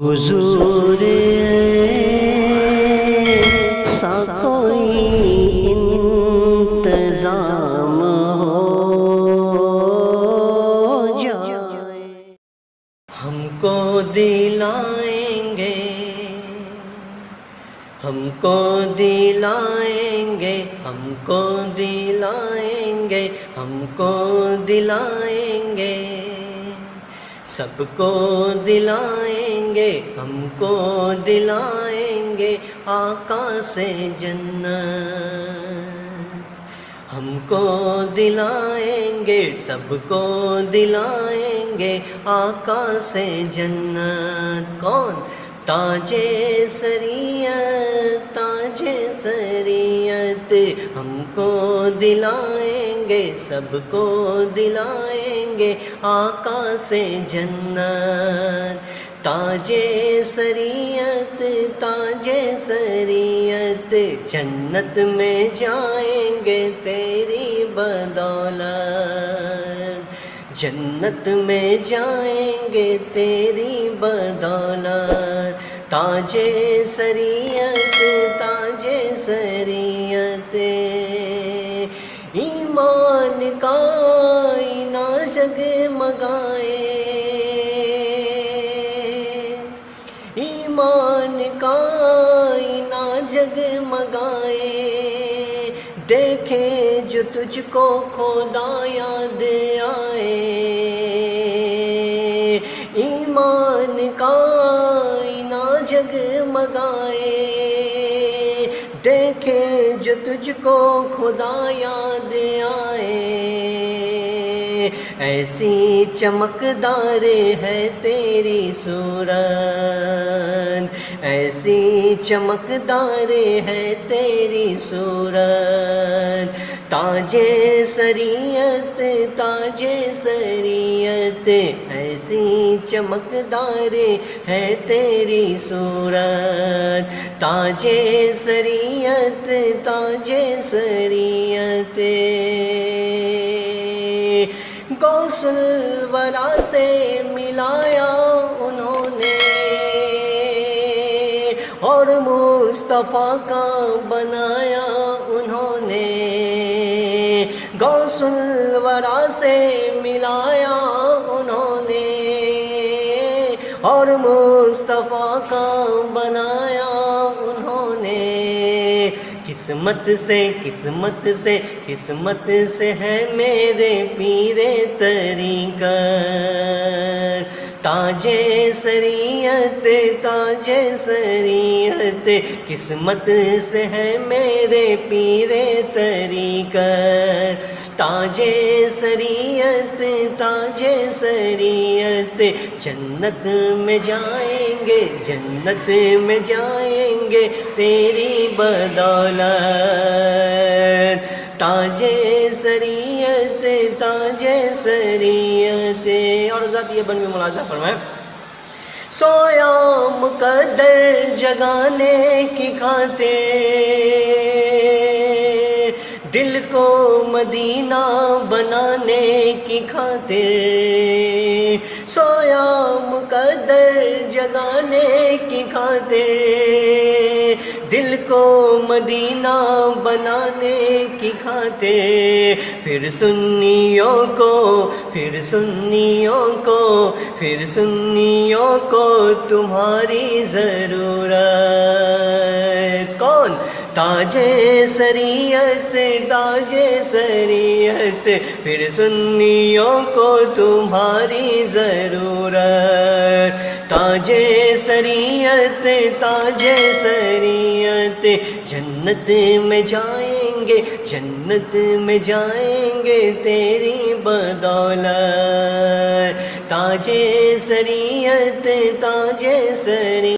हुजूर सा कोई इंतज़ाम हो जाए। हमको दिलाएँगे हमको दिलाएँगे हमको दिलाएँगे हमको दिलाएँगे सबको दिलाएँगे। हमको दिलाएँगे आका से जन्नत। हमको दिलाएँगे, सबको दिलाएँगे आका से जन्नत। कौन? ताजे सरियत ताजे सरियत हमको दिलाएँगे, सबको दिलाएँगे आका से जन्नत। ताजे सरियत ताजे सरियत जन्नत में जाएँगे तेरी बदौलत। जन्नत में जाएँगे तेरी बदौलत। ताजे सरियत ताजे सरियत ईमान का ना देखे जो तुझको खुदा याद आए। ईमान का ना जगमगाए। देखे जो तुझको खुदा याद आए। ऐसी चमकदार है तेरी सूरत। ऐसी चमकदार है तेरी सूरत। ताजे सरियत ताजे सरियत ऐसी चमकदार है तेरी सूरत। ताजे सरियत ताजे सरियत गौसल वरा से मिलाया मुस्तफ़ा का बनाया उन्होंने। गौसल वरा से मिलाया उन्होंने। और मुस्तफ़ा का बनाया उन्होंने। किस्मत से किस्मत से किस्मत से है मेरे पीरे तरीका। ताजे सरियत ताजे सरियत किस्मत से है मेरे पीरे तरीका। ताजे सरियत ताजे सरियत जन्नत में जाएँगे, जन्नत में जाएँगे तेरी बदौलत। ताजे सरियत ताजे सरियत और ज़ात ये बन में मुलाजा फरमाए सोया मुकद्दर जगाने की खाते दिल को मदीना बनाने की खाते सोया मुकद्दर जगाने की दिल को मदीना बनाने की खाते फिर सुन्नियों को, फिर सुन्नियों को, फिर सुन्नियों को तुम्हारी ज़रूरत। ताजे सरियत ताजे सरियत फिर सुन्नियों को तुम्हारी ज़रूरत। ताजे सरियत ताजे सरियत जन्नत में जाएँगे, जन्नत में जाएँगे तेरी बदौलत। ताजे सरियत ताजे सरियत